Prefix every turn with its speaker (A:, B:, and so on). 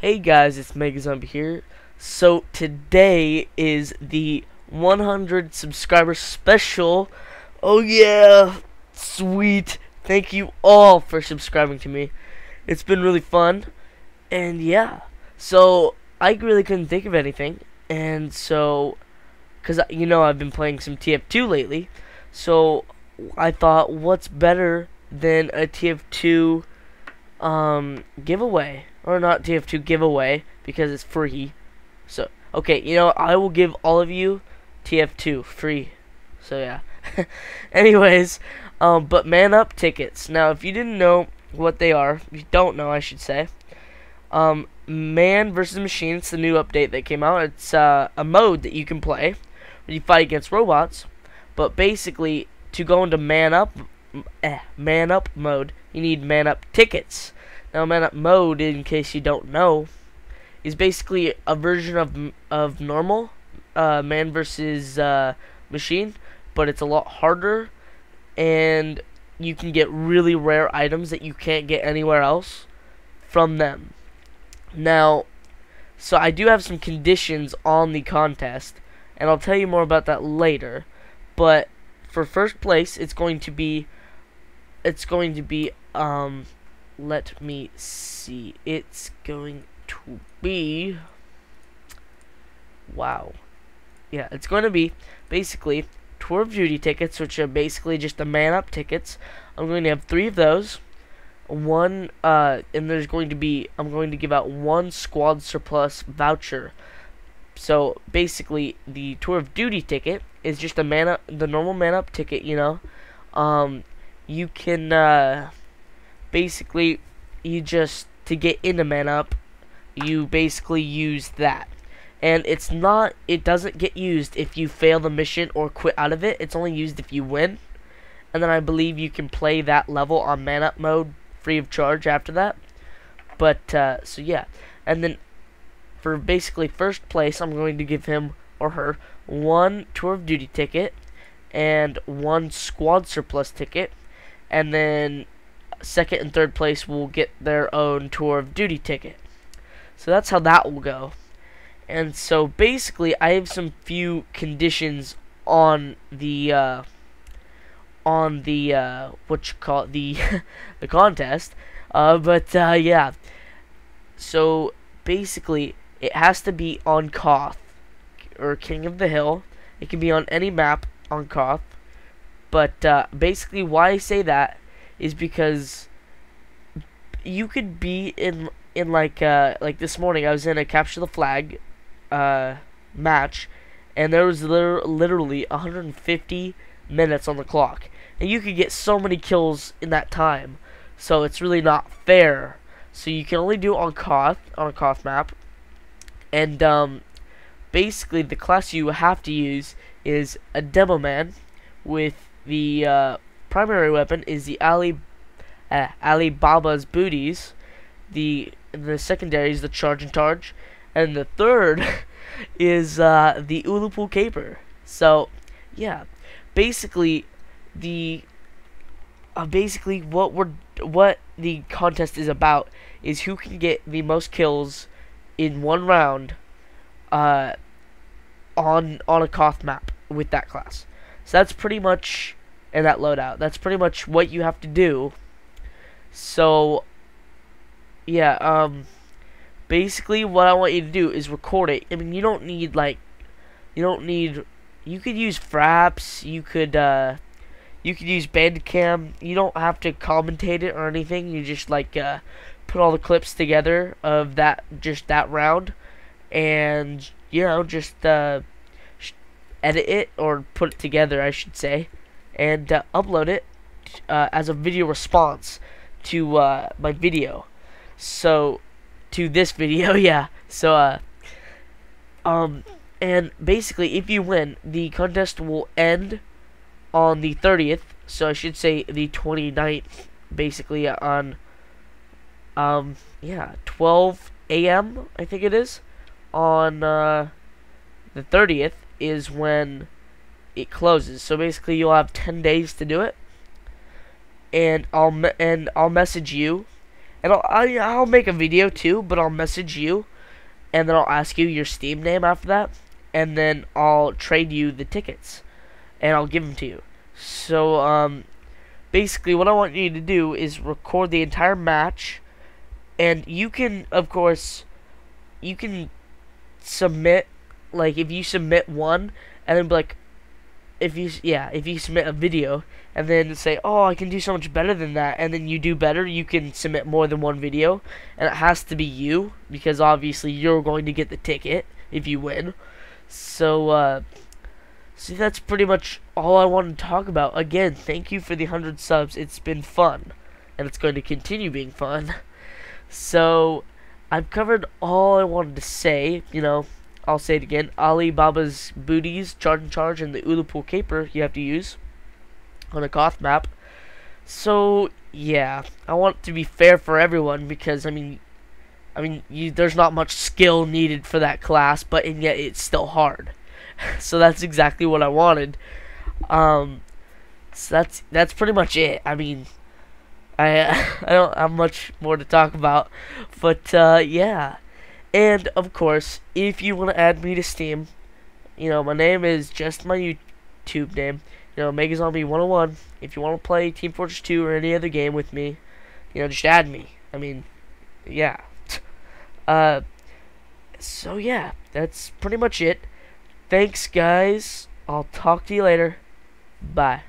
A: Hey guys, it's Mega Zombie here. So today is the 100 subscriber special. Oh yeah, sweet. Thank you all for subscribing to me. It's been really fun. And yeah, so I really couldn't think of anything. And so, because you know I've been playing some TF2 lately. So I thought, what's better than a TF2 um, giveaway? Or not TF2 giveaway because it's free. So, okay, you know, I will give all of you TF2 free. So, yeah. Anyways, um, but man up tickets. Now, if you didn't know what they are, you don't know, I should say, um, Man versus Machine, it's the new update that came out. It's uh, a mode that you can play you fight against robots. But basically, to go into Man Up, eh, Man Up mode, you need Man Up tickets. Now, Man mode, in case you don't know, is basically a version of of normal uh, man versus uh, machine, but it's a lot harder, and you can get really rare items that you can't get anywhere else from them. Now, so I do have some conditions on the contest, and I'll tell you more about that later. But for first place, it's going to be, it's going to be um, let me see. It's going to be... Wow. Yeah, it's going to be basically Tour of Duty tickets, which are basically just the man-up tickets. I'm going to have three of those. One, uh, and there's going to be, I'm going to give out one squad surplus voucher. So, basically, the Tour of Duty ticket is just a man-up, the normal man-up ticket, you know. Um, you can, uh, basically you just to get into man up you basically use that. And it's not it doesn't get used if you fail the mission or quit out of it. It's only used if you win. And then I believe you can play that level on man up mode free of charge after that. But uh, so yeah. And then for basically first place I'm going to give him or her one tour of duty ticket and one squad surplus ticket. And then second and third place will get their own tour of duty ticket. So that's how that will go. And so basically, I have some few conditions on the uh, on the uh, what you call it, the the contest. Uh, but uh, yeah, so basically, it has to be on Koth or King of the Hill. It can be on any map on Koth. But uh, basically, why I say that is because you could be in in like uh like this morning I was in a capture the flag uh match and there was liter literally 150 minutes on the clock and you could get so many kills in that time so it's really not fair. So you can only do on Koth on a Koth map and um basically the class you have to use is a demo man with the uh, primary weapon is the Ali uh, Alibaba's booties. The the secondary is the charge and targe, and the third is uh, the Ullapool caper. So yeah, basically the uh, basically what we're what the contest is about is who can get the most kills in one round uh, on on a Koth map with that class. So that's pretty much and that loadout. That's pretty much what you have to do. So, yeah, um, basically what I want you to do is record it. I mean, you don't need, like, you don't need, you could use Fraps, you could, uh, you could use Bandicam. You don't have to commentate it or anything. You just, like, uh, put all the clips together of that, just that round. And, you know, just, uh, edit it or put it together, I should say and uh, upload it uh, as a video response to uh, my video. So, to this video, yeah. So, uh, um, and basically, if you win, the contest will end on the 30th. So, I should say the 29th, basically, on, um, yeah, 12 a.m., I think it is, on, uh, the 30th is when it closes. So basically, you'll have 10 days to do it, and I'll and I'll message you, and I'll, I'll I'll make a video too, but I'll message you, and then I'll ask you your Steam name after that, and then I'll trade you the tickets, and I'll give them to you. So um, basically, what I want you to do is record the entire match, and you can, of course, you can submit like if you submit one and then be like if you yeah if you submit a video and then say oh I can do so much better than that and then you do better you can submit more than one video. And it has to be you because obviously you're going to get the ticket if you win. So uh see that's pretty much all I wanted to talk about. Again thank you for the 100 subs. It's been fun. And it's going to continue being fun. So I've covered all I wanted to say you know I'll say it again. Alibaba's booties, charge and targe, and the Ullapool caper you have to use on a Koth map. So yeah, I want to be fair for everyone because I mean, I mean, you, there's not much skill needed for that class, but and yet it's still hard. so that's exactly what I wanted. Um, so that's that's pretty much it. I mean, I I don't have much more to talk about, but uh, yeah. And of course, if you want to add me to Steam, you know, my name is just my YouTube name. You know, Mega Zombie 101. If you want to play Team Fortress 2 or any other game with me, you know, just add me. I mean, yeah. uh, so yeah, that's pretty much it. Thanks, guys. I'll talk to you later. Bye.